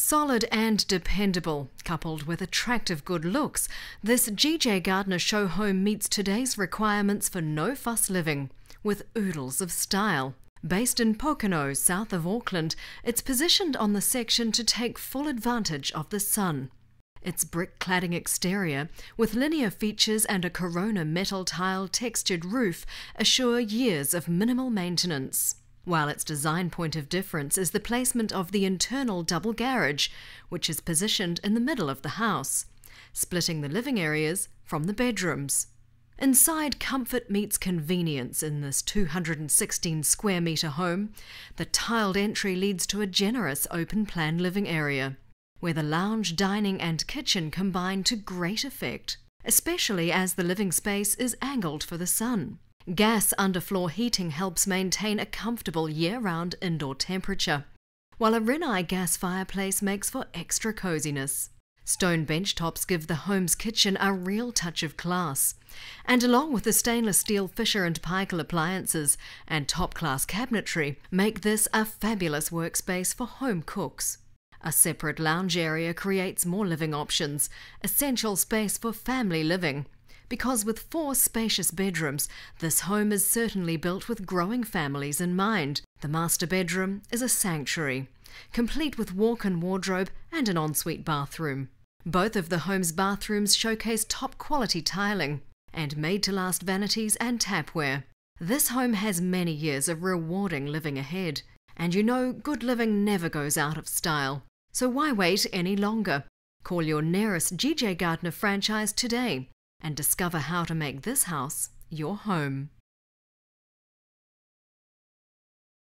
Solid and dependable, coupled with attractive good looks, this GJ Gardner show home meets today's requirements for no fuss living, with oodles of style. Based in Pokeno, south of Auckland, it's positioned on the section to take full advantage of the sun. Its brick cladding exterior, with linear features and a Corona metal tile textured roof, assure years of minimal maintenance while its design point of difference is the placement of the internal double garage, which is positioned in the middle of the house, splitting the living areas from the bedrooms. Inside, comfort meets convenience in this 216 square metre home. The tiled entry leads to a generous open plan living area, where the lounge, dining, and kitchen combine to great effect, especially as the living space is angled for the sun. Gas underfloor heating helps maintain a comfortable year-round indoor temperature, while a Rinnai gas fireplace makes for extra coziness. Stone bench tops give the home's kitchen a real touch of class, and along with the stainless steel Fisher and Paykel appliances and top-class cabinetry, make this a fabulous workspace for home cooks. A separate lounge area creates more living options, essential space for family living, because with four spacious bedrooms, this home is certainly built with growing families in mind. The master bedroom is a sanctuary, complete with walk-in wardrobe and an ensuite bathroom. Both of the home's bathrooms showcase top quality tiling and made-to-last vanities and tapware. This home has many years of rewarding living ahead, and you know good living never goes out of style. So why wait any longer? Call your nearest GJ Gardner franchise today and discover how to make this house your home.